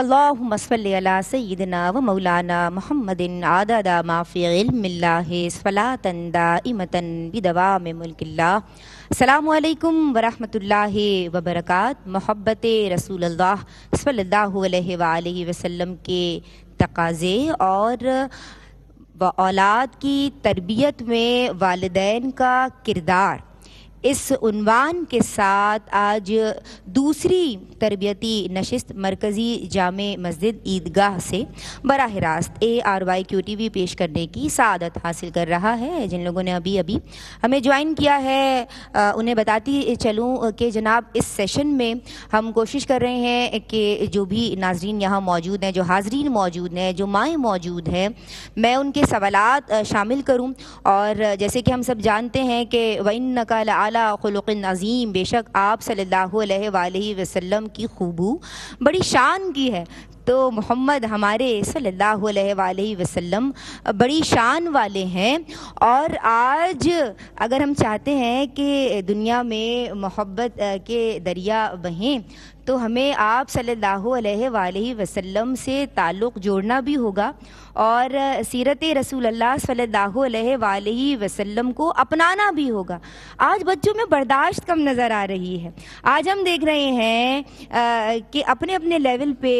अल्लाहुम्मस्वल्लियला सय्यदना व मौलाना मोहम्मदिन आदादा माफ़ी इल्मिल्लाह सलातन दाइमतन बिदवा में मुल्किल्ला अस्सलामुअलैकुम वरहमतुल्लाहि व बरकात मोहब्बत रसूल अल्लाह सल्लल्लाहु अलैहि वसल्लम के तकाज़े और व औलाद की तरबियत में वालदेन का किरदार इस उनवान के साथ आज दूसरी तरबियती नशस्त मरकज़ी जाम मस्जिद ईदगाह से बरह रास्त A R Y Q T V पेश करने की सआदत हासिल कर रहा है। जिन लोगों ने अभी अभी हमें ज्वाइन किया है उन्हें बताती चलूँ कि जनाब इस सेशन में हम कोशिश कर रहे हैं कि जो भी नाजरीन यहाँ मौजूद हैं, जो हाजरीन मौजूद हैं, जो माएँ मौजूद हैं, मैं उनके सवालत शामिल करूँ। और जैसे कि हम सब जानते हैं कि वन नकल नज़ीम बेशक आप अलैहि वसल्लम की खूबू बड़ी शान की है। तो मोहम्मद हमारे सल्लल्लाहु वसम बड़ी शान वाले हैं। और आज अगर हम चाहते हैं कि दुनिया में मोहब्बत के दरिया बहें तो हमें आप सल्लल्लाहु अलैहि वसल्लम से ताल्लुक़ जोड़ना भी होगा और सीरत रसूल अल्लाह सल्लल्लाहु अलैहि वसल्लम को अपनाना भी होगा। आज बच्चों में बर्दाश्त कम नज़र आ रही है। आज हम देख रहे हैं कि अपने अपने लेवल पे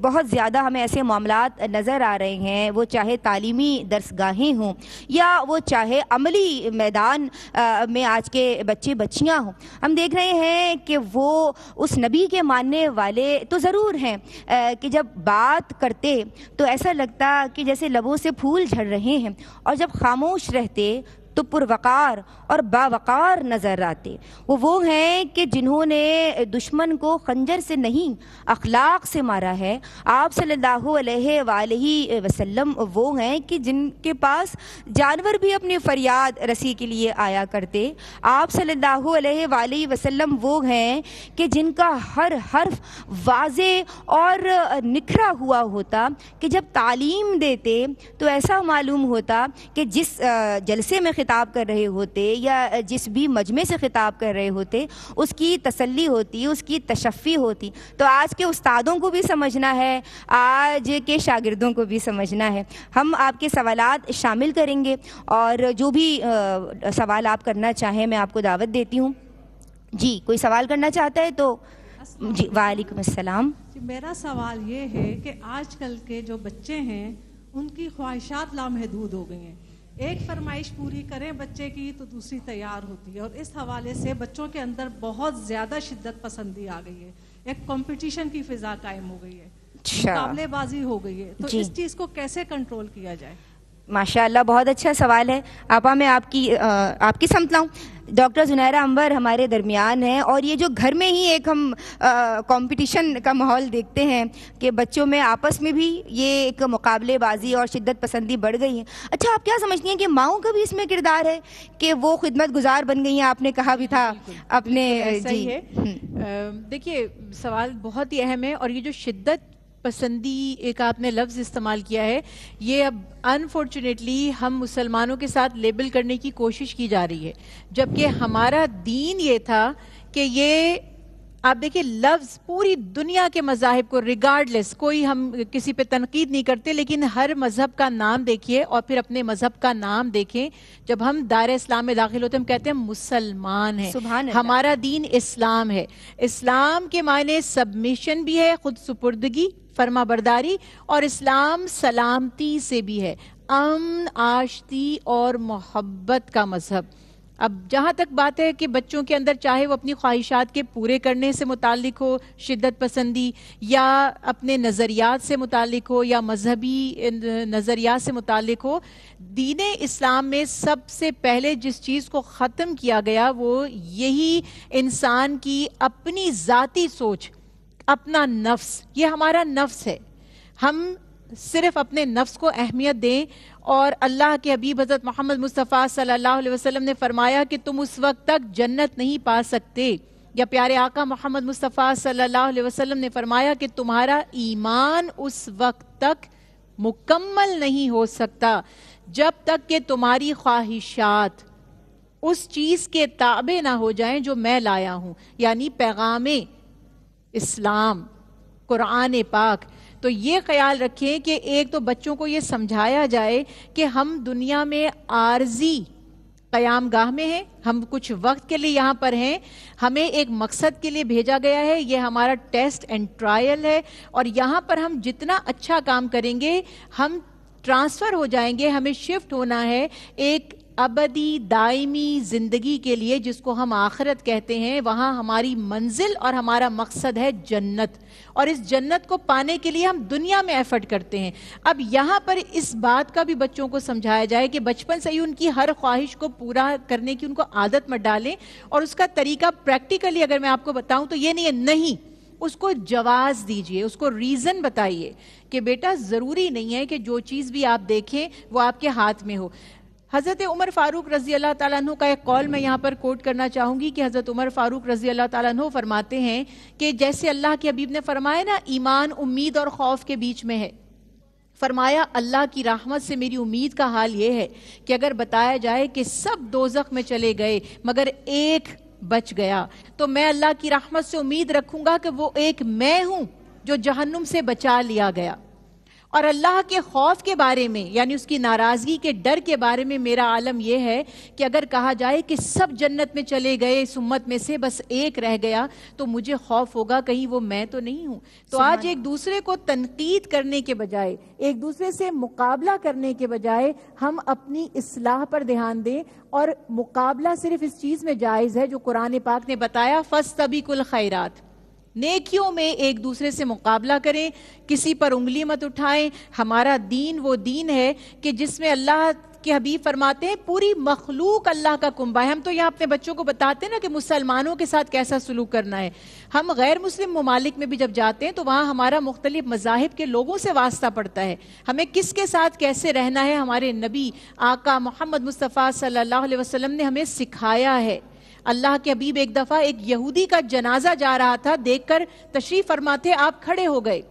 बहुत ज़्यादा हमें ऐसे मामला नज़र आ रहे हैं। वो चाहे तालीमी दरसगाहें हों या वो चाहे अमली मैदान में आज के बच्चे बच्चियाँ हों। हम देख रहे हैं कि वो उस नबी के मानने वाले तो ज़रूर हैं। कि जब बात करते तो ऐसा लगता कि जैसे लबों से फूल झड़ रहे हैं, और जब खामोश रहते तो पुरवकार और बावकार नज़र आते। वो वो हैं कि जिन्होंने दुश्मन को खंजर से नहीं, अखलाक से मारा है। आप सल्लल्लाहु अलैहि वसल्लम वो हैं कि जिनके पास जानवर भी अपनी फरियाद रसी के लिए आया करते। आप सल्लल्लाहु अलैहि वसल्लम वो हैं कि जिनका हर हर्फ वाज और निखरा हुआ होता कि जब तालीम देते तो ऐसा मालूम होता कि जिस जलसे में खिताब कर रहे होते या जिस भी मजमे से खिताब कर रहे होते, उसकी तसल्ली होती, उसकी तशफ़ी होती। तो आज के उस्तादों को भी समझना है, आज के शागिर्दों को भी समझना है। हम आपके सवाल शामिल करेंगे और जो भी सवाल आप करना चाहें, मैं आपको दावत देती हूँ। जी, कोई सवाल करना चाहता है तो जी, वालेकुम अस्सलाम। मेरा सवाल ये है कि आजकल के जो बच्चे हैं, उनकी ख्वाहिशात लामहदूद हो गई हैं। एक फरमाइश पूरी करें बच्चे की तो दूसरी तैयार होती है। और इस हवाले से बच्चों के अंदर बहुत ज़्यादा शिद्दत पसंदी आ गई है। एक कंपटीशन की फिजा कायम हो गई है। अच्छा। मुकाबलेबाजी हो गई है। तो इस चीज़ को कैसे कंट्रोल किया जाए? माशाल्लाह बहुत अच्छा सवाल है। आपा मैं आपकी आ, आपकी समझलाऊँ डॉक्टर जुनैरा अंबर हमारे दरमियान हैं और ये जो घर में ही एक हम कंपटीशन का माहौल देखते हैं कि बच्चों में आपस में भी ये एक मुकाबलेबाजी और शिद्दत पसंदी बढ़ गई है। अच्छा आप क्या समझती हैं कि माओ का भी इसमें किरदार है कि वो खिदमत गुजार बन गई हैं आपने कहा भी था अपने जी हम्म। देखिए सवाल बहुत ही अहम है और ये जो शिद्दत पसंदी एक आपने लफ्ज़ इस्तेमाल किया है ये अब अनफॉर्चुनेटली हम मुसलमानों के साथ लेबल करने की कोशिश की जा रही है। जबकि हमारा दीन ये था कि ये आप देखिए लफ्ज पूरी दुनिया के मजाहब को रिगार्डलेस कोई हम किसी पे तनकीद नहीं करते लेकिन हर मज़हब का नाम देखिए और फिर अपने मज़हब का नाम देखें। जब हम दायरा इस्लाम में दाखिल होते हम कहते हैं मुसलमान है। हमारा दीन इस्लाम है। इस्लाम के मायने सबमिशन भी है खुद सुपुर्दगी फर्मा बरदारी और इस्लाम सलामती से भी है। अमन, आश्ती और मोहब्बत का मज़हब। अब जहाँ तक बात है कि बच्चों के अंदर चाहे वो अपनी ख्वाहिशात के पूरे करने से मुतालिक हो, शिद्दत पसंदी, या अपने नज़रियात से मुतालिक हो, या मजहबी नज़रियात से मुतालिक हो, दीन इस्लाम में सबसे पहले जिस चीज़ को ख़त्म किया गया, वो यही इंसान की अपनी ज़ाती सोच अपना नफ्स, ये हमारा नफ्स है। हम सिर्फ़ अपने नफ्स को अहमियत दें और अल्लाह के हबीब हज़रत मोहम्मद मुस्तफ़ा सल्लल्लाहु अलैहि वसल्लम ने फरमाया कि तुम उस वक्त तक जन्नत नहीं पा सकते। या प्यारे आका मोहम्मद मुस्तफ़ा सल्लल्लाहु अलैहि वसल्लम ने फरमाया कि तुम्हारा ईमान उस वक्त तक मुकम्मल नहीं हो सकता, जब तक कि तुम्हारी ख्वाहिशात उस चीज़ के ताबे ना हो जाएँ जो मैं लाया हूँ। यानी पैगाम। इस्लाम, कुरान पाक। तो ये ख्याल रखें कि एक तो बच्चों को ये समझाया जाए कि हम दुनिया में आर्जी कयाम गाह में हैं, हम कुछ वक्त के लिए यहाँ पर हैं, हमें एक मकसद के लिए भेजा गया है, ये हमारा टेस्ट एंड ट्रायल है, और यहाँ पर हम जितना अच्छा काम करेंगे, हम ट्रांसफ़र हो जाएँगे, हमें शिफ्ट होना है एक अबदी दायमी ज़िंदगी के लिए जिसको हम आखिरत कहते हैं, वहाँ हमारी मंजिल और हमारा मकसद है जन्नत। और इस जन्नत को पाने के लिए हम दुनिया में एफर्ट करते हैं। अब यहाँ पर इस बात का भी बच्चों को समझाया जाए कि बचपन से ही उनकी हर ख्वाहिश को पूरा करने की उनको आदत मत डालें और उसका तरीका प्रैक्टिकली अगर मैं आपको बताऊँ तो ये नहीं है, नहीं, उसको जवाज दीजिए, उसको रीज़न बताइए कि बेटा ज़रूरी नहीं है कि जो चीज़ भी आप देखें वो आपके हाथ में हो। हज़रत उमर फ़ारूक रज़ी अल्लाह तु का एक कॉल मैं यहाँ पर कोट करना चाहूँगी कि हज़रत उमर फ़ारूक रज़ी अल्लाह तु फरमाते हैं कि जैसे अल्लाह के हबीब ने फरमाया ना, ईमान, उम्मीद और खौफ के बीच में है। फरमाया, अल्लाह की राहमत से मेरी उम्मीद का हाल ये है कि अगर बताया जाए कि सब दोजख में चले गए, मगर एक बच गया तो मैं अल्लाह की राहमत से उम्मीद रखूँगा कि वो एक मैं हूँ जो जहन्नुम से बचा लिया गया। और अल्लाह के खौफ के बारे में यानी उसकी नाराज़गी के डर के बारे में मेरा आलम यह है कि अगर कहा जाए कि सब जन्नत में चले गए इस उम्मत में से बस एक रह गया तो मुझे खौफ होगा कहीं वो मैं तो नहीं हूँ। तो आज एक दूसरे को तनकीद करने के बजाय एक दूसरे से मुकाबला करने के बजाय हम अपनी इसलाह पर ध्यान दें और मुकाबला सिर्फ़ इस चीज़ में जायज़ है जो कुरान पाक ने बताया फस तभी कुल खैरात। नेकियों में एक दूसरे से मुकाबला करें, किसी पर उंगली मत उठाएँ। हमारा दीन वो दीन है कि जिसमें अल्लाह के हबीब फरमाते हैं, पूरी मखलूक अल्लाह का कुंबा है। हम तो यहाँ अपने बच्चों को बताते हैं ना कि मुसलमानों के साथ कैसा सलूक करना है। हम गैर मुस्लिम ममालिक में भी जब जाते हैं तो वहाँ हमारा मुख्तलिफ़ मजाहिब के लोगों से वास्ता पड़ता है। हमें किसके साथ कैसे रहना है? हमारे नबी, आका मोहम्मद मुस्तफ़ा सल्ला वसलम ने हमें सिखाया है। अल्लाह के अबीब एक दफ़ा एक यहूदी का जनाजा जा रहा था, देखकर तशरीफ़ फरमाते, आप खड़े हो गए।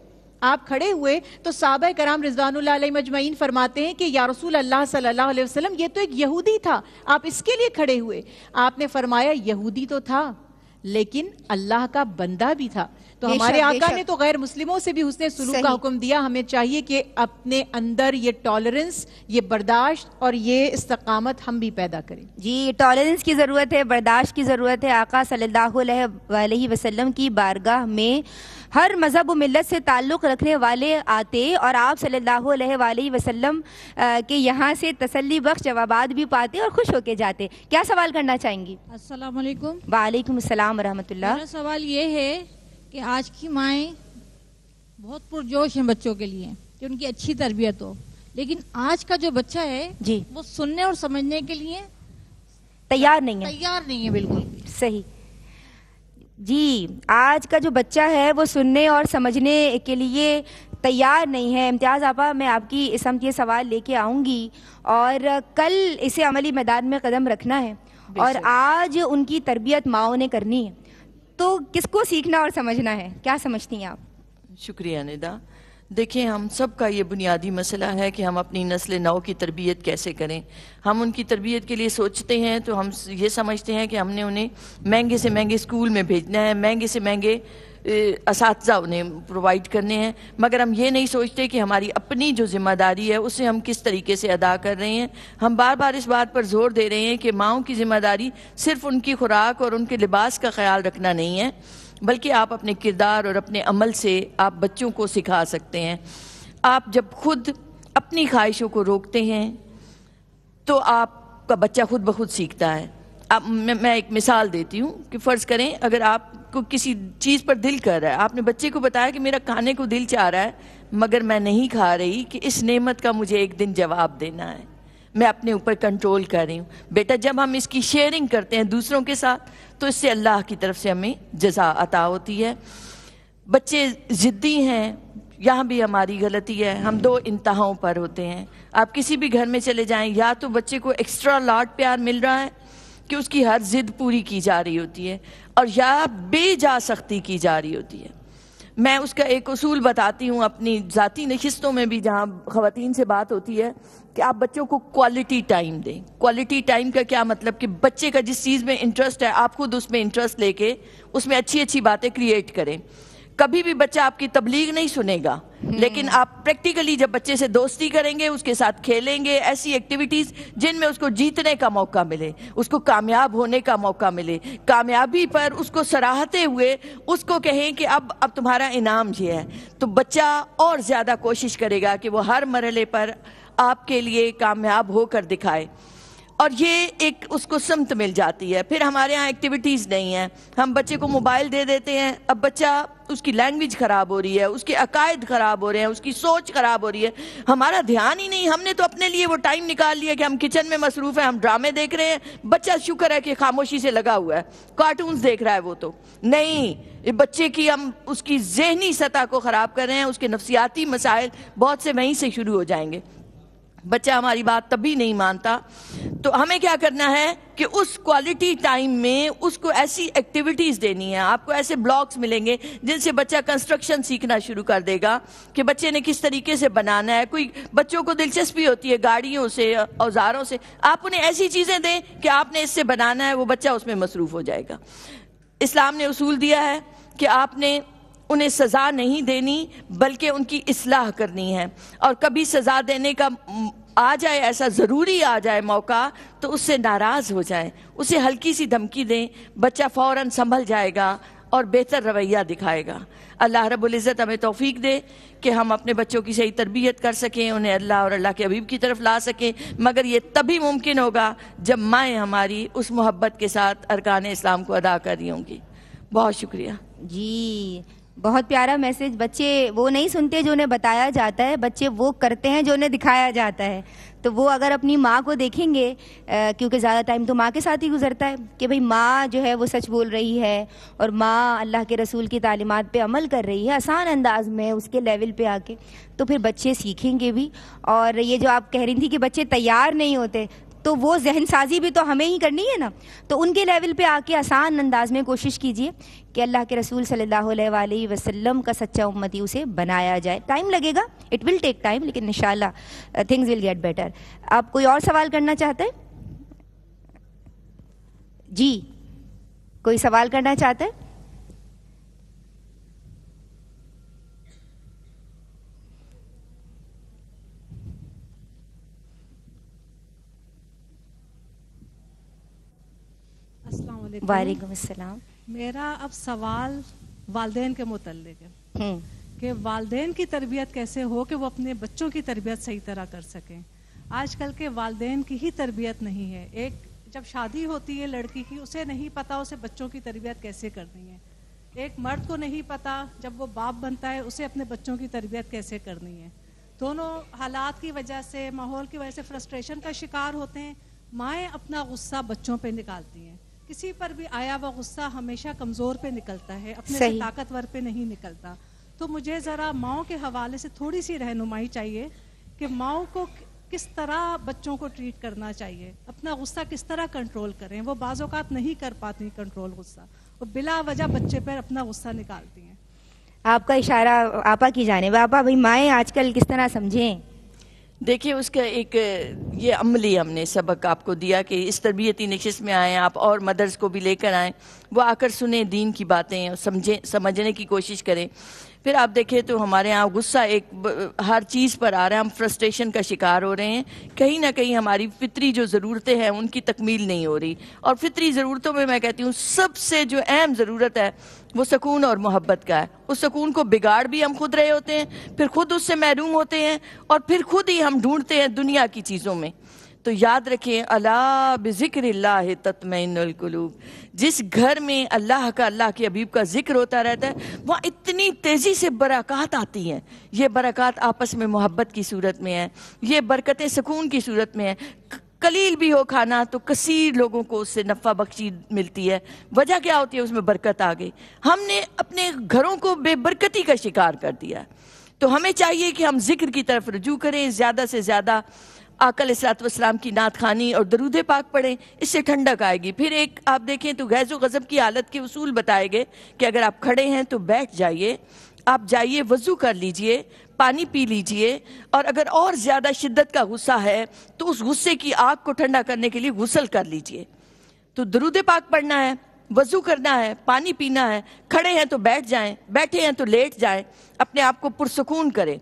आप खड़े हुए तो साब कराम रिजवान मजमैन फरमाते हैं कि, या रसूल अल्लाह सल्लल्लाहु अलैहि वसल्लम, ये तो एक यहूदी था, आप इसके लिए खड़े हुए? आपने फरमाया, यहूदी तो था। लेकिन अल्लाह का बंदा भी था। तो हमारे आका ने तो गैर मुस्लिमों से भी उसने सुलूक का हुक्म दिया। हमें चाहिए कि अपने अंदर ये टॉलरेंस ये बर्दाश्त और ये इस्तकामत हम भी पैदा करें। जी टॉलरेंस की ज़रूरत है बर्दाश्त की ज़रूरत है। आका सल्लल्लाहु अलैहि वसल्लम की बारगाह में हर मज़हब मिलत से ताल्लुक़ रखने वाले आते और आप सल्लल्लाहु अलैहि वसल्लम के यहाँ से तसल्ली बख्श जवाब भी पाते और खुश होके जाते। क्या सवाल करना चाहेंगी? अस्सलाम वालेकुम वालेकुम अस्सलाम रहमतुल्लाह। मेरा सवाल ये है कि आज की माएँ बहुत पुरजोश हैं बच्चों के लिए कि उनकी अच्छी तरबियत हो। लेकिन आज का जो बच्चा है जी। वो सुनने और समझने के लिए तैयार नहीं है। तैयार नहीं है बिल्कुल। सही। जी आज का जो बच्चा है वो सुनने और समझने के लिए तैयार नहीं है। इम्तियाज़ आपा मैं आपकी इस हम ये सवाल लेके आऊँगी और कल इसे अमली मैदान में कदम रखना है और आज उनकी तरबियत माओ ने करनी है। तो किसको सीखना और समझना है? क्या समझती हैं आप? शुक्रिया निदा। देखिए, हम सब का ये बुनियादी मसला है कि हम अपनी नस्ल नौ की तरबियत कैसे करें। हम उनकी तरबियत के लिए सोचते हैं तो हम ये समझते हैं कि हमने उन्हें महँगे से महँगे स्कूल में भेजना है, महँगे से महँगे इस उन्हें प्रोवाइड करने हैं। मगर हम ये नहीं सोचते कि हमारी अपनी जो ज़िम्मेदारी है, उसे हम किस तरीके से अदा कर रहे हैं। हम बार बार इस बात पर ज़ोर दे रहे हैं कि माओ की ज़िम्मेदारी सिर्फ़ उनकी खुराक और उनके लिबास का ख्याल रखना नहीं है। बल्कि आप अपने किरदार और अपने अमल से आप बच्चों को सिखा सकते हैं। आप जब खुद अपनी ख्वाहिशों को रोकते हैं तो आपका बच्चा खुद ब खुद सीखता है। आप मैं, मैं एक मिसाल देती हूँ कि फ़र्ज़ करें अगर आपको किसी चीज़ पर दिल कर रहा है आपने बच्चे को बताया कि मेरा खाने को दिल चाह रहा है मगर मैं नहीं खा रही कि इस नेमत का मुझे एक दिन जवाब देना है। मैं अपने ऊपर कंट्रोल कर रही हूँ। बेटा, जब हम इसकी शेयरिंग करते हैं दूसरों के साथ तो इससे अल्लाह की तरफ़ से हमें जजा अता होती है। बच्चे ज़िद्दी हैं, यहाँ भी हमारी गलती है। हम दो इंतहाओं पर होते हैं। आप किसी भी घर में चले जाएँ, या तो बच्चे को एक्स्ट्रा लाड प्यार मिल रहा है कि उसकी हर जिद पूरी की जा रही होती है, और या बेजा सख्ती की जा रही होती है। मैं उसका एक असूल बताती हूँ अपनी ज़ाती नशस्तों में भी जहाँ खातन से बात होती है कि आप बच्चों को क्वालिटी टाइम दें। क्वालिटी टाइम का क्या मतलब कि बच्चे का जिस चीज़ में इंटरेस्ट है, आप खुद उसमें इंटरेस्ट लेके उसमें अच्छी अच्छी बातें क्रिएट करें। कभी भी बच्चा आपकी तबलीग नहीं सुनेगा। लेकिन आप प्रैक्टिकली जब बच्चे से दोस्ती करेंगे उसके साथ खेलेंगे ऐसी एक्टिविटीज़ जिनमें उसको जीतने का मौका मिले उसको कामयाब होने का मौका मिले कामयाबी पर उसको सराहते हुए उसको कहें कि अब अब तुम्हारा इनाम ये है। तो बच्चा और ज़्यादा कोशिश करेगा कि वो हर मरहले पर आपके लिए कामयाब होकर दिखाए। और ये एक उसको समत मिल जाती है। फिर हमारे यहाँ एक्टिविटीज़ नहीं है। हम बच्चे को मोबाइल दे देते हैं। अब बच्चा उसकी लैंग्वेज ख़राब हो रही है, उसके अकायद ख़राब हो रहे हैं, उसकी सोच ख़राब हो रही है। हमारा ध्यान ही नहीं, हमने तो अपने लिए वो टाइम निकाल लिया कि हम किचन में मसरूफ़ है, हम ड्रामे देख रहे हैं। बच्चा शुक्र है कि खामोशी से लगा हुआ है। कार्टून्स देख रहा है वो तो। नहीं बच्चे की हम उसकी जहनी सतह को ख़राब कर रहे हैं, उसके नफसियाती मसाइल बहुत से वहीं से शुरू हो जाएँगे। बच्चा हमारी बात तभी नहीं मानता। तो हमें क्या करना है कि उस क्वालिटी टाइम में उसको ऐसी एक्टिविटीज़ देनी है। आपको ऐसे ब्लॉग्स मिलेंगे जिनसे बच्चा कंस्ट्रक्शन सीखना शुरू कर देगा कि बच्चे ने किस तरीके से बनाना है। कोई बच्चों को दिलचस्पी होती है गाड़ियों से, औजारों से। आप उन्हें ऐसी चीज़ें दें कि आपने इससे बनाना है, वो बच्चा उसमें मसरूफ़ हो जाएगा। इस्लाम ने उसूल दिया है कि आपने उन्हें सज़ा नहीं देनी, बल्कि उनकी इसलाह करनी है। और कभी सज़ा देने का आ जाए, ऐसा ज़रूरी आ जाए मौका तो उससे नाराज़ हो जाए। उसे हल्की सी धमकी दें, बच्चा फ़ौर संभल जाएगा और बेहतर रवैया दिखाएगा। अल्लाह रब्बुल इज़्ज़त हमें तौफीक दे कि हम अपने बच्चों की सही तरबियत कर सकें, उन्हें अल्लाह और अल्लाह के हबीब की तरफ़ ला सकें। मगर ये तभी मुमकिन होगा जब माएँ हमारी उस मोहब्बत के साथ अरकान इस्लाम को अदा कर रही होंगी। बहुत शुक्रिया। जी बहुत प्यारा मैसेज, बच्चे वो नहीं सुनते जो उन्हें बताया जाता है, बच्चे वो करते हैं जो उन्हें दिखाया जाता है। तो वो अगर अपनी माँ को देखेंगे क्योंकि ज़्यादा टाइम तो माँ के साथ ही गुजरता है, कि भाई माँ जो है वो सच बोल रही है और माँ अल्लाह के रसूल की तालीमत पे अमल कर रही है, आसान अंदाज में उसके लेवल पे आके तो फिर बच्चे सीखेंगे भी। और ये जो आप कह रही थी कि बच्चे तैयार नहीं होते तो वो जहन साजी भी तो हमें ही करनी है ना। तो उनके लेवल पे आके आसान अंदाज में कोशिश कीजिए कि अल्लाह के रसूल सल्लल्लाहु अलैहि वसल्लम का सच्चा उम्मती उसे बनाया जाए। टाइम लगेगा इट विल टेक टाइम लेकिन in things will get better आप कोई और सवाल करना चाहते हैं? जी कोई सवाल करना चाहते हैं? वालेकुम अस्सलाम मेरा अब सवाल वालदेन के मुतलक है हम्म। कि वालदेन की तरबियत कैसे हो कि वो अपने बच्चों की तरबियत सही तरह कर सकें? आजकल के वालदेन की ही तरबियत नहीं है। एक जब शादी होती है लड़की की उसे नहीं पता उसे बच्चों की तरबियत कैसे करनी है। एक मर्द को नहीं पता जब वो बाप बनता है उसे अपने बच्चों की तरबियत कैसे करनी है। दोनों हालात की वजह से माहौल की वजह से फ्रस्ट्रेशन का शिकार होते हैं। माएँ अपना गुस्सा बच्चों पे निकालती हैं। किसी पर भी आया हुआ गुस्सा हमेशा कमज़ोर पे निकलता है अपने से ताकतवर पे नहीं निकलता। तो मुझे ज़रा माओ के हवाले से थोड़ी सी रहनुमाई चाहिए कि माओ को किस तरह बच्चों को ट्रीट करना चाहिए। अपना गुस्सा किस तरह कंट्रोल करें? वो बाज़ात नहीं कर पाती कंट्रोल गुस्सा। वो बिला वजह बच्चे पर अपना गुस्सा निकालती हैं। आपका इशारा आपा की जाने आपा भाई माएँ आजकल किस तरह समझें? देखिए, उसका एक, ये अमली हमने सबक आपको दिया कि इस तरबियती नशस्त में आएँ, आप और मदर्स को भी लेकर आएँ। वो आकर सुने, दीन की बातें समझें, समझने की कोशिश करें। फिर आप देखें तो हमारे यहाँ गुस्सा एक हर चीज़ पर आ रहा है। हम फ्रस्ट्रेशन का शिकार हो रहे हैं। कहीं ना कहीं हमारी फितरी जो ज़रूरतें हैं, उनकी तकमील नहीं हो रही। और फितरी ज़रूरतों में मैं कहती हूँ, सबसे जो अहम ज़रूरत है वो सुकून और मोहब्बत का है। उस सुकून को बिगाड़ भी हम खुद रहे होते हैं, फिर खुद उससे महरूम होते हैं और फिर खुद ही हम ढूंढते हैं दुनिया की चीज़ों में। तो याद रखें अल्लाह बेजिक्र तत्मैनकलूब जिस घर में अल्लाह का, अल्लाह के अबीब का ज़िक्र होता रहता है, वहाँ इतनी तेज़ी से बरक़ात आती हैं। ये बरक़ात आपस में मोहब्बत की सूरत में है, ये बरकतें सुकून की सूरत में है। कलील भी हो खाना तो कसीर लोगों को उससे नफ़ा बख्शी मिलती है। वजह क्या होती है? उसमें बरकत आ गई। हमने अपने घरों को बेबरकती का शिकार कर दिया। तो हमें चाहिए कि हम ज़िक्र की तरफ़ रजू करें, ज़्यादा से ज़्यादा आकल वसलाम की नात खानी और दरूद पाक पढ़ें। इससे ठंडक आएगी। फिर एक आप देखें तो गैज़ गज़ब की हालत के उसूल बताए गए कि अगर आप खड़े हैं तो बैठ जाइए। आप जाइए, वज़ू कर लीजिए। पानी पी लीजिए, और अगर और ज़्यादा शिद्दत का गुस्सा है तो उस गुस्से की आग को ठंडा करने के लिए गुसल कर लीजिए। तो दरूद पाक पढ़ना है, वज़ू करना है, पानी पीना है, खड़े हैं तो बैठ जाएँ, बैठे हैं तो लेट जाएँ, अपने आप को पुरसकून करें।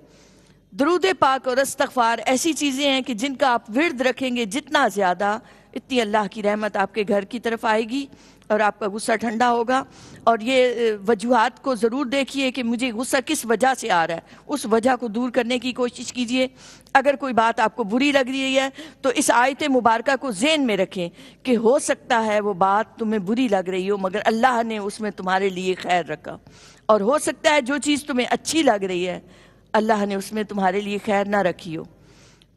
दरूद पाक और इस्तगफार ऐसी चीज़ें हैं कि जिनका आप विरद रखेंगे जितना ज़्यादा, इतनी अल्लाह की रहमत आपके घर की तरफ़ आएगी, और आपका गुस्सा ठंडा होगा। और ये वजूहत को ज़रूर देखिए कि मुझे गुस्सा किस वजह से आ रहा है। उस वजह को दूर करने की कोशिश कीजिए। अगर कोई बात आपको बुरी लग रही है तो इस आयत मुबारक को जेन में रखें कि हो सकता है वो बात तुम्हें बुरी लग रही हो, मगर अल्लाह ने उसमें तुम्हारे लिए खैर रखा। और हो सकता है जो चीज़ तुम्हें अच्छी लग रही है, अल्लाह ने उसमें तुम्हारे लिए खैर ना रखी हो।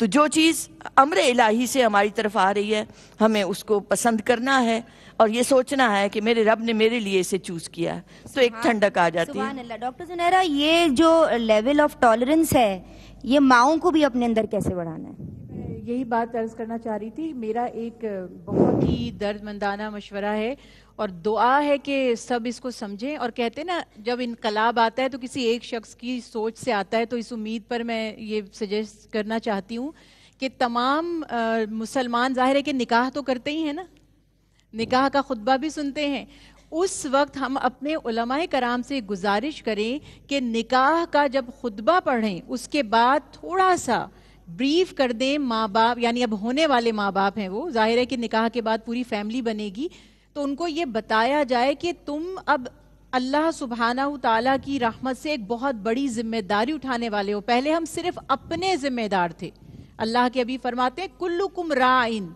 तो जो चीज़ अमर इलाही से हमारी तरफ़ आ रही है, हमें उसको पसंद करना है। और ये सोचना है कि मेरे रब ने मेरे लिए इसे चूज़ किया तो एक ठंडक आ जाती है। डॉक्टर जुनैरा ये जो लेवल ऑफ़ टॉलरेंस है ये माओ को भी अपने अंदर कैसे बढ़ाना है? यही बात अर्ज़ करना चाह रही थी। मेरा एक बहुत ही दर्दमंदाना मशवरा है और दुआ है कि सब इसको समझें। और कहते हैं ना जब इनकलाब आता है तो किसी एक शख्स की सोच से आता है तो इस उम्मीद पर मैं ये सजेस्ट करना चाहती हूँ कि तमाम मुसलमान ज़ाहिर है कि निकाह तो करते ही हैं ना निकाह का खुतबा भी सुनते हैं। उस वक्त हम अपने उलमाए कराम से गुजारिश करें कि निकाह का जब खुतबा पढ़ें, उसके बाद थोड़ा सा ब्रीफ कर दें माँ बाप यानी अब होने वाले माँ बाप हैं वो, ज़ाहिर है कि निकाह के बाद पूरी फैमिली बनेगी तो उनको ये बताया जाए कि तुम अब अल्लाह सुबहाना ताला की रहमत से एक बहुत बड़ी ज़िम्मेदारी उठाने वाले हो। पहले हम सिर्फ़ अपने जिम्मेदार थे। अल्लाह के अभी फरमाते हैं, कुल्लुकुम राइन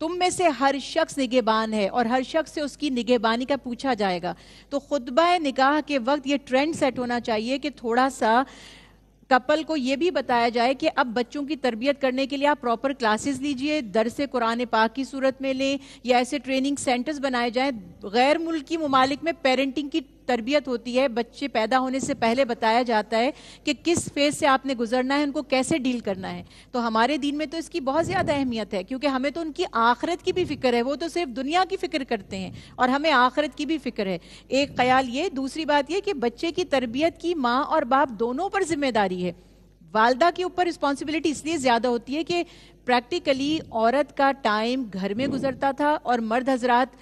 तुम में से हर शख्स निगेबान है और हर शख्स से उसकी निगेबानी का पूछा जाएगा। तो खुतबा निकाह के वक्त ये ट्रेंड सेट होना चाहिए कि थोड़ा सा कपल को ये भी बताया जाए कि अब बच्चों की तरबियत करने के लिए आप प्रॉपर क्लासेस लीजिए, दर से कुरान पाक की सूरत में लें या ऐसे ट्रेनिंग सेंटर्स बनाए जाएँ। गैर मुल्की ममालिक में पेरेंटिंग की तरबियत होती है, बच्चे पैदा होने से पहले बताया जाता है कि किस फ़ेज़ से आपने गुजरना है, उनको कैसे डील करना है। तो हमारे दिन में तो इसकी बहुत ज़्यादा अहमियत है, क्योंकि हमें तो उनकी आखरत की भी फ़िक्र है, वो तो सिर्फ़ दुनिया की फ़िक्र करते हैं, और हमें आखरत की भी फ़िक्र है। एक ख्याल ये, दूसरी बात यह कि बच्चे की तरबियत की माँ और बाप दोनों पर ज़िम्मेदारी है। वालदा के ऊपर रिस्पॉन्सिबिलिटी इसलिए ज़्यादा होती है कि प्रैक्टिकली औरत का टाइम घर में गुजरता था और मर्द हजरात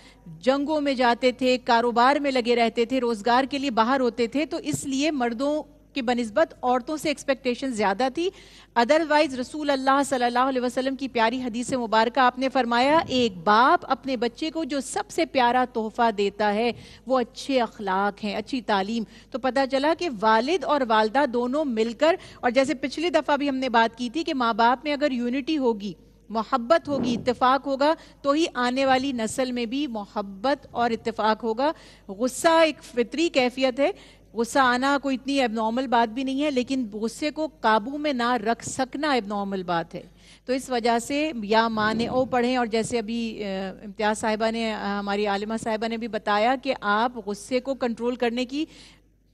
जंगों में जाते थे, कारोबार में लगे रहते थे, रोज़गार के लिए बाहर होते थे तो इसलिए मर्दों की बनस्बत औरतों से एक्सपेक्टेशन ज़्यादा थी। अदरवाइज़ रसूल अल्लाह सल्लल्लाहु अलैहि वसल्लम की प्यारी हदीस मुबारक आपने फरमाया, एक बाप अपने बच्चे को जो सबसे प्यारा तोहफा देता है, वो अच्छे अखलाक हैं, अच्छी तालीम। तो पता चला कि वालिद और वालदा दोनों मिलकर, और जैसे पिछली दफ़ा भी हमने बात की थी कि माँ बाप में अगर यूनिटी होगी, मोहब्बत होगी, इत्तेफाक होगा तो ही आने वाली नस्ल में भी मोहब्बत और इत्तेफाक होगा। गुस्सा एक फितरी कैफियत है गुस्सा आना कोई इतनी एबनॉर्मल बात भी नहीं है, लेकिन गुस्से को काबू में ना रख सकना एबनॉर्मल बात है। तो इस वजह से या माँ ने ओ पढ़ें, और जैसे अभी इम्तियाज़ साहिबा ने हमारी आलिमा साहिबा ने भी बताया कि आप गुस्से को कंट्रोल करने की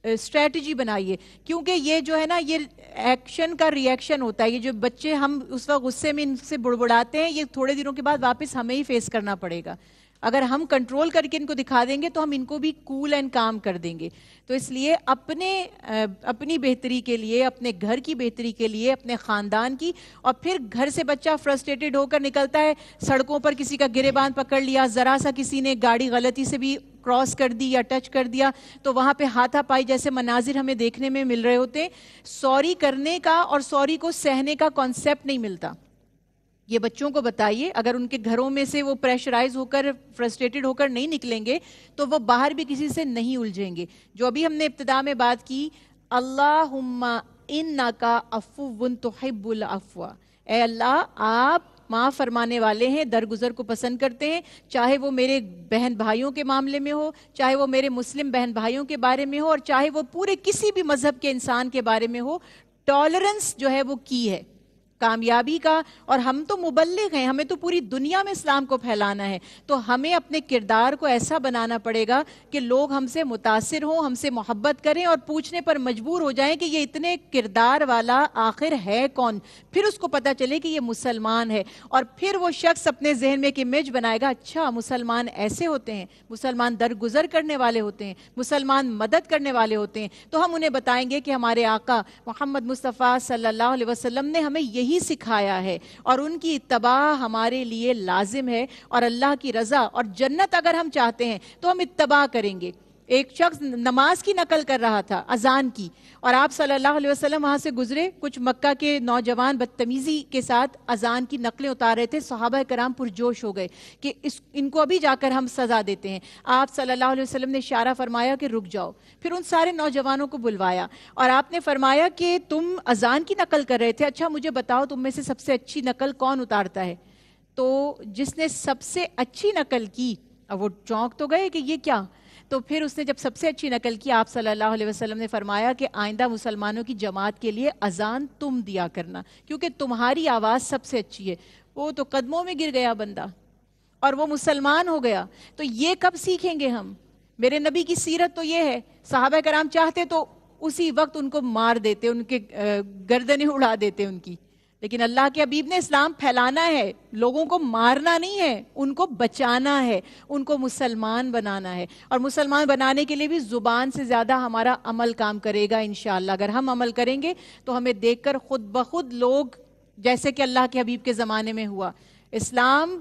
स्ट्रेटजी बनाइए। क्योंकि ये जो है ना, ये एक्शन का रिएक्शन होता है। ये जो बच्चे हम उस वक्त गुस्से में इनसे बुड़बुड़ाते हैं, ये थोड़े दिनों के बाद वापस हमें ही फेस करना पड़ेगा। अगर हम कंट्रोल करके इनको दिखा देंगे तो हम इनको भी कूल एंड काम कर देंगे। तो इसलिए अपने अपनी बेहतरी के लिए, अपने घर की बेहतरी के लिए, अपने ख़ानदान की, और फिर घर से बच्चा फ्रस्ट्रेटेड होकर निकलता है, सड़कों पर किसी का गिरेबान पकड़ लिया, ज़रा सा किसी ने गाड़ी गलती से भी क्रॉस कर दी या टच कर दिया तो वहाँ पे हाथापाई जैसे मनाजिर हमें देखने में मिल रहे होते सॉरी करने का और सॉरी को सहने का कॉन्सेप्ट नहीं मिलता। ये बच्चों को बताइए, अगर उनके घरों में से वो प्रेशराइज होकर फ्रस्ट्रेटेड होकर नहीं निकलेंगे तो वो बाहर भी किसी से नहीं उलझेंगे। जो अभी हमने इब्तदा में बात की अल्लाह इन ना का अफुन तो अफवा। ए अल्लाह, आप माँ फरमाने वाले हैं, दरगुजर को पसंद करते हैं, चाहे वो मेरे बहन भाइयों के मामले में हो, चाहे वो मेरे मुस्लिम बहन भाइयों के बारे में हो, और चाहे वो पूरे किसी भी मज़हब के इंसान के बारे में हो टॉलरेंस जो है वो की है। कामयाबी का, और हम तो मुबल्लिग हैं, हमें तो पूरी दुनिया में इस्लाम को फैलाना है। तो हमें अपने किरदार को ऐसा बनाना पड़ेगा कि लोग हमसे मुतासर हों, हमसे मोहब्बत करें और पूछने पर मजबूर हो जाएँ कि ये इतने किरदार वाला आखिर है कौन? फिर उसको पता चले कि ये मुसलमान है। और फिर वो शख्स अपने जहन में एक इमेज बनाएगा अच्छा मुसलमान ऐसे होते हैं, मुसलमान दरगुजर करने वाले होते हैं, मुसलमान मदद करने वाले होते हैं। तो हम उन्हें बताएँगे कि हमारे आका मोहम्मद मुस्तफ़ा सल्ला वसलम ने हमें यही यही सिखाया है और उनकी इतबा हमारे लिए लाजिम है और अल्लाह की रज़ा और जन्नत अगर हम चाहते हैं तो हम इतबा करेंगे। एक शख्स नमाज़ की नकल कर रहा था, अजान की। और आप सल्लल्लाहु अलैहि वसल्लम वहाँ से गुजरे, कुछ मक्का के नौजवान बदतमीजी के साथ अजान की नकलें उतार रहे थे, सहाबा कराम पुरजोश हो गए कि इस, इनको अभी जाकर हम सजा देते हैं। आप सल्लल्लाहु अलैहि वसल्लम ने इशारा फरमाया कि रुक जाओ। फिर उन सारे नौजवानों को बुलवाया और आपने फरमाया कि तुम अजान की नकल कर रहे थे। अच्छा मुझे बताओ तुम में से सबसे अच्छी नकल कौन उतारता है? तो जिसने सबसे अच्छी नकल की, अब वो चौंक तो गए कि ये क्या? तो फिर उसने जब सबसे अच्छी नकल की, आप सल्लल्लाहु अलैहि वसल्लम ने फरमाया कि आइंदा मुसलमानों की जमात के लिए अजान तुम दिया करना, क्योंकि तुम्हारी आवाज़ सबसे अच्छी है। वो तो कदमों में गिर गया बंदा, और वो मुसलमान हो गया। तो ये कब सीखेंगे हम? मेरे नबी की सीरत तो ये है साहब कराम चाहते तो उसी वक्त उनको मार देते, उनके गर्दनें उड़ा देते उनकी। लेकिन अल्लाह के अबीब ने इस्लाम फैलाना है। लोगों को मारना नहीं है, उनको बचाना है, उनको मुसलमान बनाना है। और मुसलमान बनाने के लिए भी ज़ुबान से ज़्यादा हमारा अमल काम करेगा इन अगर हम अमल करेंगे तो हमें देखकर खुद ब खुद लोग, जैसे कि अल्लाह के हबीब के ज़माने में हुआ। इस्लाम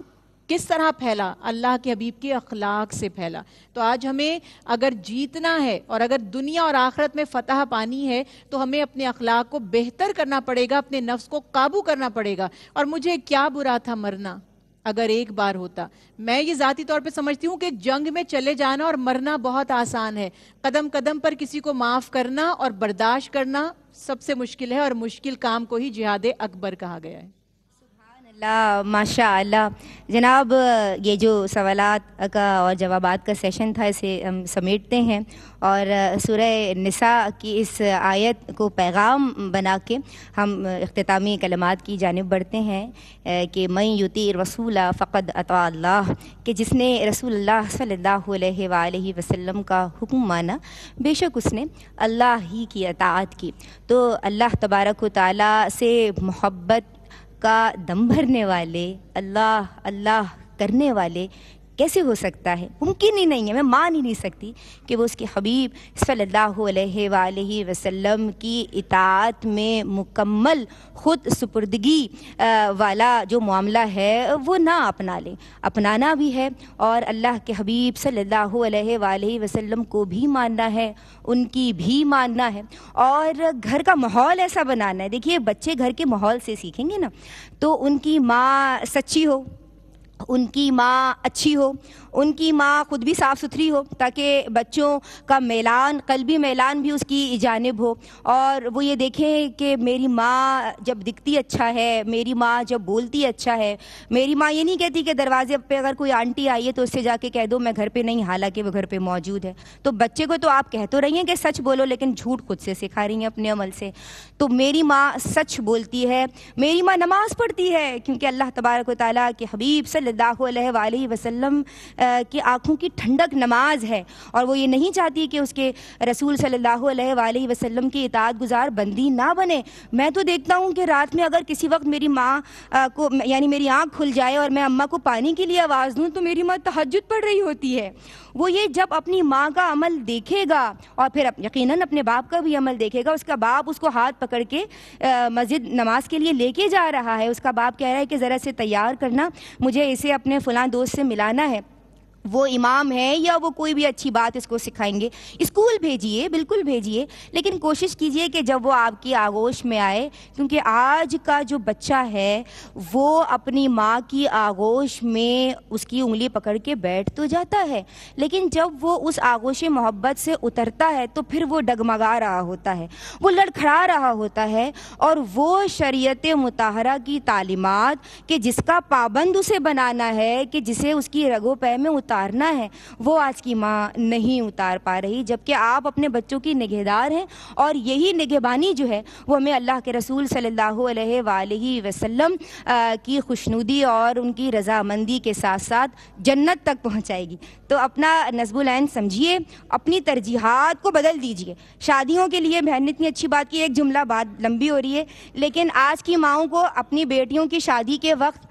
किस तरह फैला? अल्लाह के हबीब के अखलाक से फैला। तो आज हमें अगर जीतना है और अगर दुनिया और आखरत में फतह पानी है तो हमें अपने अखलाक को बेहतर करना पड़ेगा, अपने नफ्स को काबू करना पड़ेगा। और मुझे क्या बुरा था मरना, अगर एक बार होता। मैं ये ज़ाती तौर पे समझती हूँ कि जंग में चले जाना और मरना बहुत आसान है। कदम कदम पर किसी को माफ़ करना और बर्दाश्त करना सबसे मुश्किल है और मुश्किल काम को ही जिहाद अकबर कहा गया है। अल्लाह माशा अल्लाह जनाब, ये जो सवाल का और जवाब का सेशन था, इसे हम समेटते हैं और सूरह निसा की इस आयत को पैगाम बना के हम अख्तामी कलमात की जानब बढ़ते हैं कि मई युति रसूल फ़क़द अल्लाह, कि जिसने रसूल अलैहि वसल्लम का हुक्म माना, बेशक उसने अल्लाह ही की अतात की। तो अल्लाह तबारक ताली से मोहब्बत का दम भरने वाले अल्लाह अल्लाह करने वाले कैसे हो सकता है? मुमकिन ही नहीं है, मैं मान ही नहीं सकती कि वो उसके हबीब अलैहि वसल्लम की इतात में मुकम्मल, ख़ुद सुपुर्दगी वाला जो मामला है, वो ना अपना लें। अपनाना भी है और अल्लाह के हबीब सल्लल्लाहु अलैहि वसल्लम को भी मानना है, उनकी भी मानना है। और घर का माहौल ऐसा बनाना है। देखिए, बच्चे घर के माहौल से सीखेंगे ना तो उनकी माँ सच्ची हो उनकी माँ अच्छी हो उनकी माँ खुद भी साफ़ सुथरी हो ताकि बच्चों का मैलान, कल्बी मैलान भी उसकी जानब हो। और वो ये देखें कि मेरी माँ जब दिखती अच्छा है, मेरी माँ जब बोलती अच्छा है, मेरी माँ ये नहीं कहती कि दरवाजे पे अगर कोई आंटी आई है तो उससे जाके कह दो, मैं घर पे नहीं, हालाँकि वो घर पे मौजूद है। तो बच्चे को तो आप कह तो रही हैं कि सच बोलो, लेकिन झूठ खुद से सिखा रही हैं अपने अमल से। तो मेरी माँ सच बोलती है, मेरी माँ नमाज़ पढ़ती है, क्योंकि अल्लाह तबारक ताली के हबीब अलैहि वसल्लम कि आँखों की ठंडक नमाज़ है और वो ये नहीं चाहती कि उसके रसूल सल्लल्लाहु अलैहि वसल्लम की इतात गुजार बंदी ना बने। मैं तो देखता हूँ कि रात में अगर किसी वक्त मेरी माँ को यानी मेरी आँख खुल जाए और मैं अम्मा को पानी के लिए आवाज़ दूँ तो मेरी माँ तहजद पढ़ रही होती है। वो ये जब अपनी माँ का अमल देखेगा और फिर यकीनन अपने बाप का भी अमल देखेगा, उसका बाप उसको हाथ पकड़ के मस्जिद नमाज़ के लिए लेके जा रहा है। उसका बाप कह रहा है कि ज़रा से तैयार करना, मुझे इसे अपने फ़लाँ दोस्त से मिलाना है। वो इमाम है या वो कोई भी अच्छी बात इसको सिखाएँगे। स्कूल भेजिए, बिल्कुल भेजिए, लेकिन कोशिश कीजिए कि जब वो आपकी आगोश में आए, क्योंकि आज का जो बच्चा है, वो अपनी माँ की आगोश में उसकी उंगली पकड़ के बैठ तो जाता है, लेकिन जब वो उस आगोश मोहब्बत से उतरता है तो फिर वो डगमगा रहा होता है, वो लड़खड़ा रहा होता है, और वो शरीयत मतहरा की तालीमत कि जिसका पाबंद उसे बनाना है, कि जिसे उसकी रगो पै में उतर उतारना है, वो आज की माँ नहीं उतार पा रही, जबकि आप अपने बच्चों की निगहदार हैं और यही निगहबानी जो है, वो हमें अल्लाह के रसूल सल्लल्लाहु अलैहि वसल्लम की खुशनुदी और उनकी रजामंदी के साथ साथ जन्नत तक पहुँचाएगी। तो अपना नजबुलैन समझिए, अपनी तरजीहत को बदल दीजिए। शादियों के लिए बहन इतनी अच्छी बात की, एक जुमला बात लंबी हो रही है, लेकिन आज की माओ को अपनी बेटियों की शादी के वक्त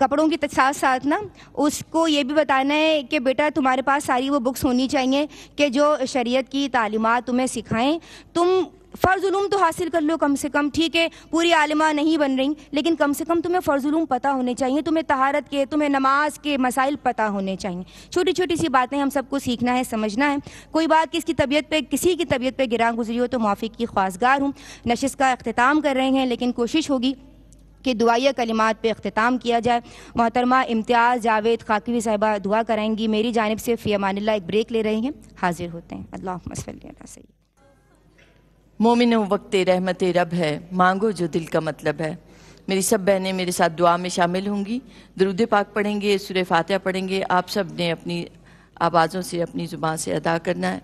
कपड़ों के साथ साथ ना, उसको ये भी बताना है कि बेटा तुम्हारे पास सारी वो बुक्स होनी चाहिए कि जो शरीयत की तालीमत तुम्हें सिखाएँ। तुम फ़र्ज़ुलूम तो हासिल कर लो कम से कम, ठीक है, पूरी आलिमा नहीं बन रही, लेकिन कम से कम तुम्हें फ़र्ज़ुलूम पता होने चाहिए, तुम्हें तहारत के, तुम्हें नमाज़ के मसाइल पता होने चाहिए। छोटी छोटी सी बातें हम सबको सीखना है, समझना है। कोई बात किसकी तबीयत पे, किसी की तबीयत पे गिरा गुजरी हो तो माफ़ी की ख्वासगार हूँ। नशिश का अख्ताम कर रहे हैं, लेकिन कोशिश होगी कि दुआया कलिमात पे अख्ताम किया जाए। मोहतरमा, इम्तियाज़, जावेद, खाकवी साहिबा, दुआ कराएँगी मेरी जानब से फ़ी अमानिल्ला एक ब्रेक ले रहे हैं। हाजिर होते हैं। अल्लाह सही मोमिन, वक्त, रहमत रब है। मांगो जो दिल का मतलब है। मेरी सब बहनें मेरे साथ दुआ में शामिल होंगी। दरुद पाक पढ़ेंगे सुर फातह पढ़ेंगे। आप सबने अपनी आवाज़ों से, अपनी ज़ुबान से अदा करना है।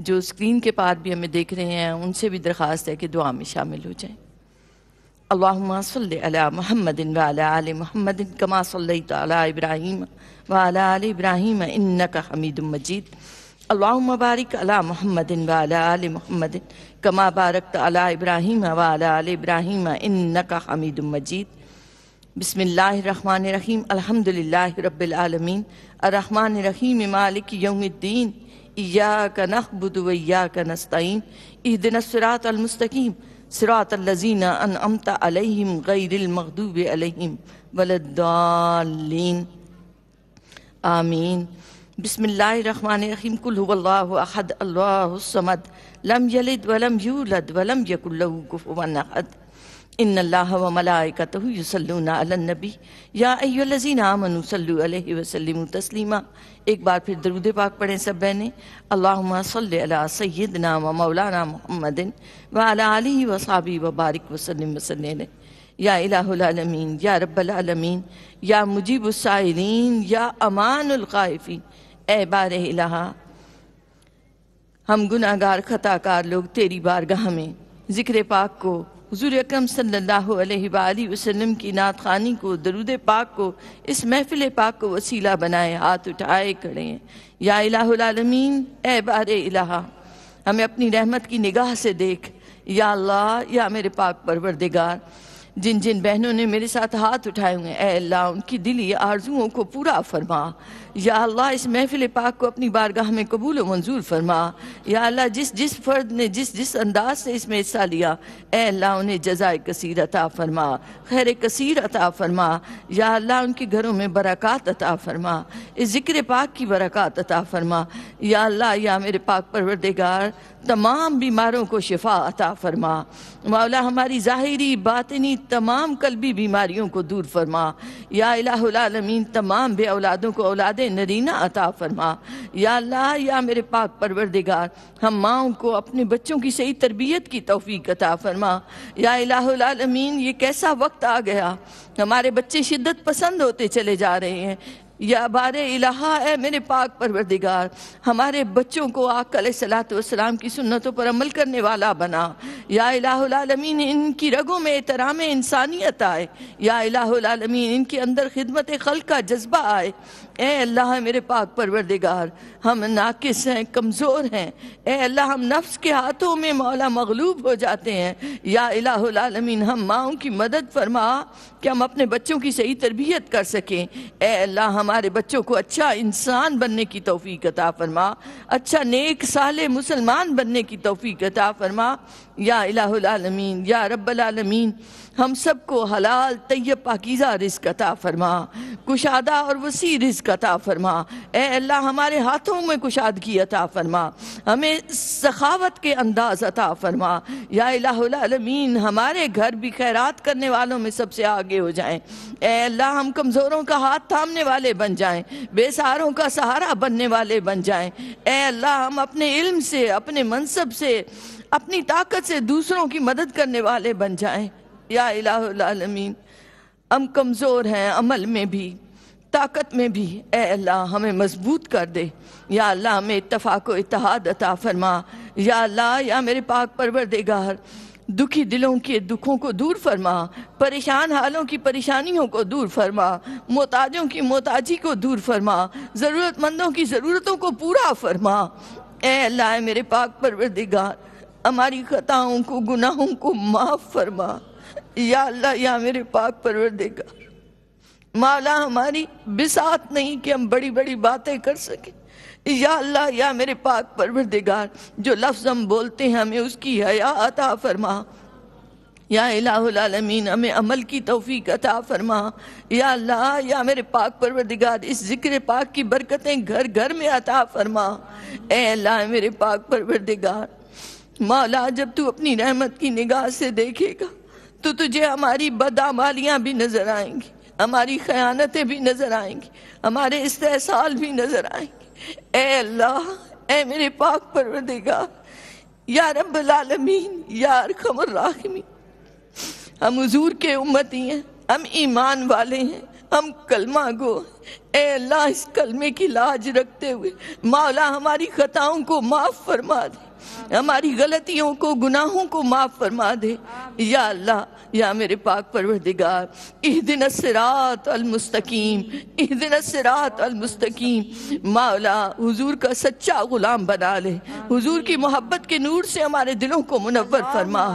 जो स्क्रीन के पार भी हमें देख रहे हैं, उनसे भी दरख्वास्त है कि दुआ में शामिल हो जाएँ। अल्लाहुम्मा सल्लि अला मुहम्मदिन व अला आलि मुहम्मदिन कमा सल्लैत अला इब्राहीम व अला आलि इब्राहीम इन्नका हमीदुम मजीद अल्लाहुम्मा बारिक अला मुहम्मदिन व अला आलि मुहम्मदिन कमा बारकत अला इब्राहीम व अला आलि इब्राहीम इन्नका हमीदुम मजीद बिस्मिल्लाहिर्रहमानिर्रहीम अल्हम्दुलिल्लाहि रब्बिल आलमीन अर्रहमानिर रहीम मालिक यौमिद्दीन इय्याक नअबुदु व इय्याक नस्तईन इहदिनस सिरातल मुस्तकीम सिरात लजीना अन अमता अलैहिम गैरिल मगदूब अलैहिम वलद्दालीन। आमीन। बिस्मिल्लाहिर्रहमानिर्रहीम। कुल हुवल्लाहु अहद, अल्लाहुस समद। लम यलिद वलम यूलद वलम यकुल लहू कुफुवन अहद। इन अल्लाह व अलन नबी या सल्लु अलैहि वसल्लिमु तस्लीमा एक बार फिर दरूद पाक पढ़ें सब बहनें। अल्लाहुम्मा सल्लि अला सय्यिदना व मौलाना मुहम्मदिन व अला आलिहि व बारिक वसल्लिम वसल्लम या इलाहुल आलमीन या रब्बल आलमीन या मुजीबुस साइलीन या अमानुल खाइफीन ए बार इलाहा, हम गुनाहगार, खताकार लोग, तेरी बारगाह में ज़िक्र पाक को हुजूर अकरम वसल्लम की नात खानी को, दरूद पाक को, इस महफिल पाक को वसीला बनाए, हाथ उठाए, खड़े हैं। या इलाहुल आलमीन ए बार इलाहा, हमें अपनी रहमत की निगाह से देख। या अल्लाह, या मेरे पाक परवरदिगार, जिन जिन बहनों ने मेरे साथ हाथ उठाए हुए हैं अल्लाह, उनकी दिली आरजुओं को पूरा फरमा। या अल्लाह इस महफिल पाक को अपनी बारगाह में कबूल मंजूर फरमा। या अल्लाह जिस जिस फ़र्द ने, जिस जिस अंदाज से इसमें हिस्सा लिया ए अल्लाह उन्हें जजाय कसीर अता फरमा, खैर कसीर अता फरमा। या अल्लाह उनके घरों में बरक़ात अता फरमा, इस ज़िक्र पाक की बरक़ात अता फरमा। या अल्लाह, या मेरे पाक परवरदिगार, तमाम बीमारों को शिफा अता फरमा। मौला हमारी ज़ाहिरी बातनी, तमाम कल्बी बीमारियों को दूर फरमा। या इलामीन तमाम बे औलादों को औलाद नरीना अता फरमा, या अल्लाह, या मेरे पाक परवरदिगार, हम माओ को अपने बच्चों की सही तरबियत की तौफीक अता फरमा। या इलामीन ये कैसा वक्त आ गया? हमारे बच्चे शिद्दत पसंद होते चले जा रहे हैं। या बार इलाहा है मेरे पाक परवरदिगार, हमारे बच्चों को आकल सलाम की सुन्नतों पर अमल करने वाला बना। या इलामीन इनकी रगों में एहतराम इंसानियत आए। या इलामीन इनके अंदर खिदमत खल का जज्बा आए। ए अल्लाह, मेरे पाक परवरदिगार, हम नाकिस हैं, कमज़ोर हैं। ए अल्लाह, हम नफ्स के हाथों में मौला मगलूब हो जाते हैं। या इलामीन हम माओं की मदद फरमा, कि हम अपने बच्चों की सही तरबियत कर सकें। ए अल्लाह, हमारे बच्चों को अच्छा इंसान बनने की तोफ़ी अता फरमा अच्छा नेक साले मुसलमान बनने की तोफ़ी अता फरमा। या इलामीन या रब्बल हम सबको हलाल, तैयब, पाकिज़ा रिस्क अता फरमा। कुशादा और वसी रिस्क अता फरमा। ए अल्लाह, हमारे हाथों में कुशादगी अता फरमा। हमें सखावत के अंदाज अता फरमा। या इलामीन हमारे घर भी खैरात करने वालों में सबसे आगे हो जाएँ। ए अल्लाह, हम कमज़ोरों का हाथ थामने वाले बन जाएँ। बेसहारों का सहारा बनने वाले बन जाएँ। ए अल्लाह, हम अपने इल्म से, अपने मनसब से अपनी ताकत से दूसरों की मदद करने वाले बन जाएँ। या इलामीन हम कमज़ोर हैं अमल में भी, ताकत में भी। ए अल्लाह, हमें मज़बूत कर दे। या अल्लाह, हमें इतफाक़ इतिहाद अता फरमा। या अल्लाह, या मेरे पाक परवरदिगार, दुखी दिलों के दुखों को दूर फरमा। परेशान हालों की परेशानियों को दूर फरमा। मोताजों की मोताजी को दूर फरमा। ज़रूरतमंदों की ज़रूरतों को पूरा फरमा। ए अल्लाह मेरे पाक परवरदिगार हमारी खताओं को, गुनाहों को माफ़ फरमा। या अल्लाह, या मेरे पाक परवरदिगार। माला हमारी बिसात नहीं कि हम बड़ी बड़ी बातें कर सकें। या अल्लाह, या मेरे पाक परवर परवरदिगार, जो लफ्ज़ हम बोलते हैं, हमें उसकी हया अता फरमा। या आलमीन, हमें अमल की तौफीक अता फरमा। या अल्लाह, या मेरे पाक परवरदिगार, इस ज़िक्र पाक की बरकतें घर घर में अता फरमा। ए अल्लाह, मेरे पाक परवरदिगार। मौला जब तू अपनी रहमत की निगाह से देखेगा तो तुझे हमारी बदामालियाँ भी नज़र आएँगी, हमारी खयानतें भी नज़र आएँगी, हमारे इस्तेसाल भी नज़र आएँगे। ए अल्लाह, ए मेरे पाक परवरदिगार, या रब्बुल आलमीन, या अरहमुर राहिमीन। हम हुजूर के उम्मती हैं, हम ईमान वाले हैं, हम कलमा गो ए अल्लाह, इस कलमे की लाज रखते हुए मौला हमारी खताओं को माफ़ फरमा दे। हमारी गलतियों को गुनाहों को माफ़ फरमा दे। या अल्लाह या मेरे पाक परवरदिगार इह दिन सिरात अल मुस्तकीम इह दिन सिरात अल मुस्तकीम मौला हुजूर का सच्चा गुलाम बना ले। हुजूर की मोहब्बत के नूर से हमारे दिलों को मुनवर फरमा।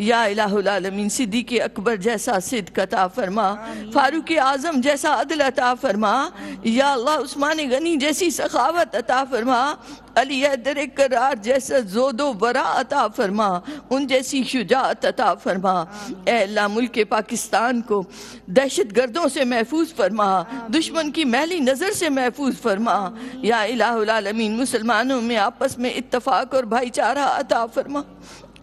या इलाहुल आलमीन सिद्दीक अकबर जैसा सिद्क अता फरमा फारूक आज़म जैसा अदल अता फरमा या अल्लाह उस्मान गनी जैसी सखावत अता फरमा अली हैदर करार जैसा जोदो बरा अता फरमा उन जैसी शुजात अता फरमा। अल्लाह मुल्क पाकिस्तान को दहशत गर्दों से महफूज फरमा दुश्मन की मैली नज़र से महफूज फरमा। या इलाहुल आलमीन मुसलमानों में आपस में इत्तफाक और भाईचारा अता फरमा।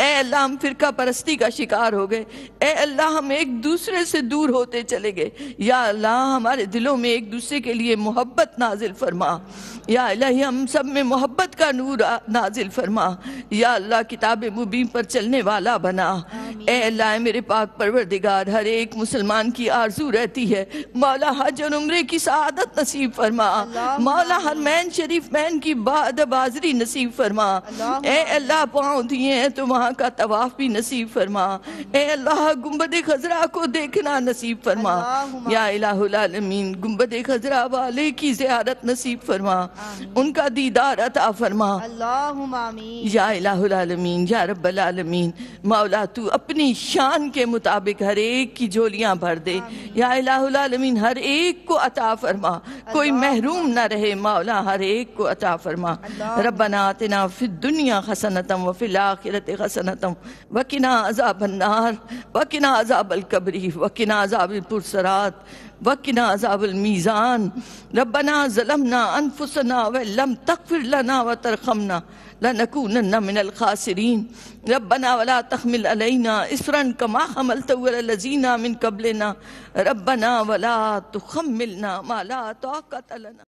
ए अल्लाह हम फिरका परस्ती का शिकार हो गए। ए अल्लाह हम एक दूसरे से दूर होते चले गए। या अल्लाह हमारे दिलों में एक दूसरे के लिए मोहब्बत नाजिल फरमा। या अल्लाह हम सब में मोहब्बत का नूर नाजिल फरमा। या अल्लाह किताब मुबीन पर चलने वाला बना। ए अल्लाह मेरे पाक परवरदिगार हर एक मुसलमान की आरज़ू रहती है। मौला हज और उम्रे की सआदत नसीब फरमा। मौला हर मैन शरीफ मैन की बाद बाजरी नसीब फरमा। ए अल्लाह पाँव दिए हैं तो वहाँ का तवाफ भी नसीब फरमा। ए अल्लाह गुंबद खजरा को देखना नसीब फरमा। या इलाहुल गुंबद खजरा वाले की जियारत नसीब फरमा। उनका दीदार अता फरमा। या इलाहुल या रब्बल आलमीन मौला तू अपनी शान के मुताबिक हर एक की झोलियाँ भर दे। या इलाहुल हर एक को अता फरमा। कोई महरूम न रहे मौला हर एक को अता फरमा। रब्बना आतिना फिद दुनिया हसनतम व फिल आखिरत हसनतम व किना अजाबन नार व किना अजाबल कबरी व किना अजाबिल पुरसरात, वकिना अजाबुल मीज़ान। रब्बना ज़लमना अनफुसना व लम लना व तरहमना, लनकूनन्ना मिनल खासिरीन। रब्बना वला तहमिल अलैना इसरन कमा हमलत लजीना मिन कबलना। रब्बना वला तुहम्मिलना मा ला ताक़त लना।